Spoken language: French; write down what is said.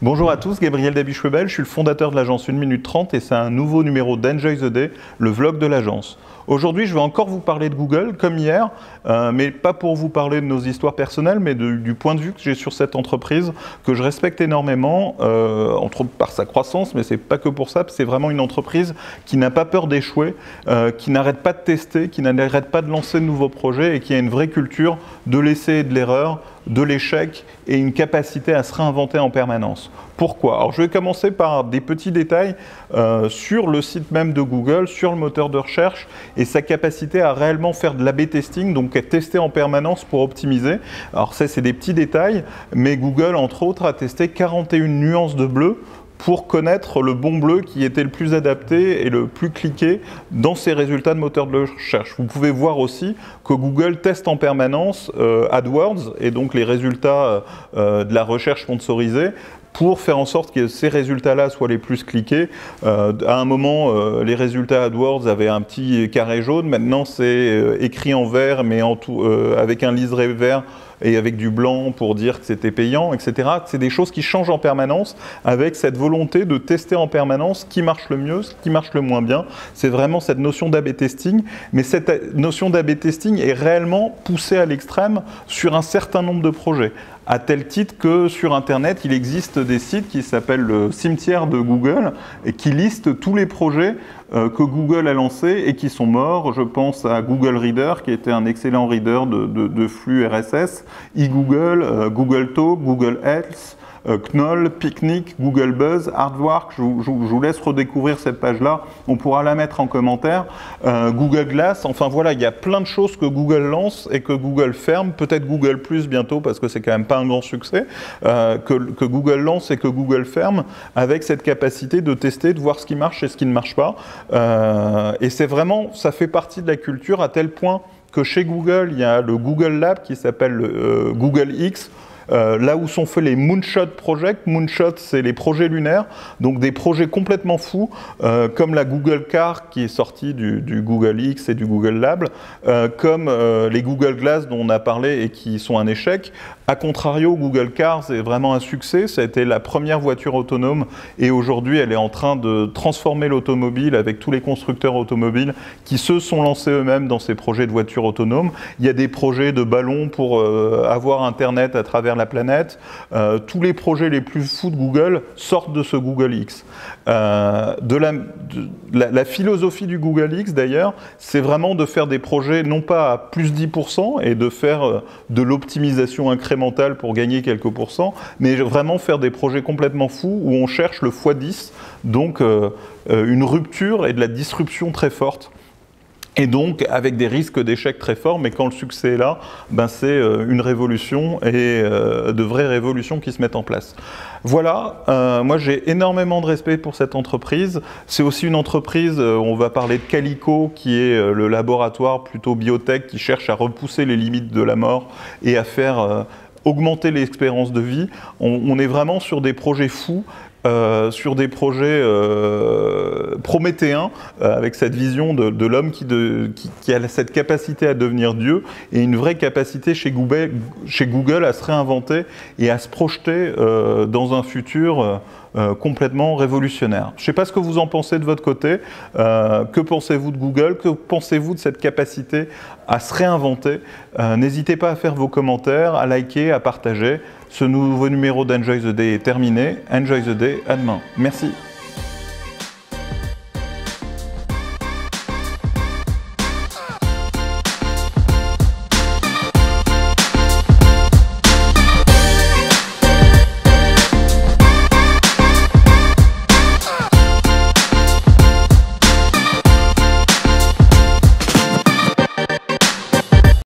Bonjour à tous, Gabriel Dabichwebel, je suis le fondateur de l'agence 1 minute 30 et c'est un nouveau numéro d'Enjoy the Day, le vlog de l'agence. Aujourd'hui, je vais encore vous parler de Google, comme hier, euh, mais pas pour vous parler de nos histoires personnelles, mais du point de vue que j'ai sur cette entreprise, que je respecte énormément, euh, entre autres par sa croissance, mais c'est pas que pour ça, c'est vraiment une entreprise qui n'a pas peur d'échouer, euh, qui n'arrête pas de tester, qui n'arrête pas de lancer de nouveaux projets et qui a une vraie culture de l'essai et de l'erreur, de l'échec et une capacité à se réinventer en permanence. Pourquoi? Alors je vais commencer par des petits détails euh, sur le site même de Google, sur le moteur de recherche et sa capacité à réellement faire de l'A-B testing, donc à tester en permanence pour optimiser. Alors ça c'est des petits détails, mais Google entre autres a testé 41 nuances de bleu pour connaître le bon bleu qui était le plus adapté et le plus cliqué dans ses résultats de moteur de recherche. Vous pouvez voir aussi que Google teste en permanence euh, AdWords et donc les résultats euh, de la recherche sponsorisée pour faire en sorte que ces résultats-là soient les plus cliqués. Euh, à un moment, euh, les résultats AdWords avaient un petit carré jaune. Maintenant, c'est euh, écrit en vert, mais avec un liseré vert et avec du blanc pour dire que c'était payant, etc. C'est des choses qui changent en permanence avec cette volonté de tester en permanence qui marche le mieux, qui marche le moins bien. C'est vraiment cette notion d'AB testing, mais cette notion d'AB testing est réellement poussée à l'extrême sur un certain nombre de projets à tel titre que sur Internet, il existe des sites qui s'appellent le cimetière de Google et qui listent tous les projets euh, que Google a lancés et qui sont morts. Je pense à Google Reader, qui était un excellent reader de, flux RSS, eGoogle, euh, Google Talk, Google Health, Knoll, Picnic, Google Buzz, Hardwork, je, vous laisse redécouvrir cette page-là, on pourra la mettre en commentaire. Euh, Google Glass, enfin voilà, il y a plein de choses que Google lance et que Google ferme, peut-être Google Plus bientôt parce que c'est quand même pas un grand succès, euh, que, Google lance et que Google ferme avec cette capacité de tester, de voir ce qui marche et ce qui ne marche pas. et c'est vraiment, ça fait partie de la culture à tel point que chez Google, il y a le Google Lab qui s'appelle Google X, euh, là où sont faits les Moonshot Project, Moonshot c'est les projets lunaires, donc des projets complètement fous, euh, comme la Google Car qui est sortie du, Google X et du Google Lab, euh, comme les Google Glass dont on a parlé et qui sont un échec. A contrario, Google Cars est vraiment un succès, ça a été la première voiture autonome et aujourd'hui elle est en train de transformer l'automobile avec tous les constructeurs automobiles qui se sont lancés eux-mêmes dans ces projets de voitures autonomes. Il y a des projets de ballons pour avoir Internet à travers la planète. Euh, tous les projets les plus fous de Google sortent de ce Google X. Euh, de la, philosophie du Google X, d'ailleurs, c'est vraiment de faire des projets non pas à plus 10% et de faire euh, de l'optimisation incrémentale pour gagner quelques pourcents, mais vraiment faire des projets complètement fous où on cherche le x10, donc une rupture et de la disruption très forte et donc avec des risques d'échec très forts, mais quand le succès est là, ben c'est euh, une révolution et euh, de vraies révolutions qui se mettent en place. Voilà, euh, moi j'ai énormément de respect pour cette entreprise. C'est aussi une entreprise, on va parler de Calico, qui est le laboratoire plutôt biotech qui cherche à repousser les limites de la mort et à faire augmenter l'expérience de vie. On, est vraiment sur des projets fous euh, sur des projets euh, prométhéens, euh, avec cette vision de, l'homme qui, a cette capacité à devenir Dieu et une vraie capacité chez Google à se réinventer et à se projeter dans un futur complètement révolutionnaire. Je ne sais pas ce que vous en pensez de votre côté. que pensez-vous de Google? Que pensez-vous de cette capacité à se réinventer? N'hésitez pas à faire vos commentaires, à liker, à partager. Ce nouveau numéro d'Enjoy the Day est terminé. Enjoy the Day, à demain. Merci.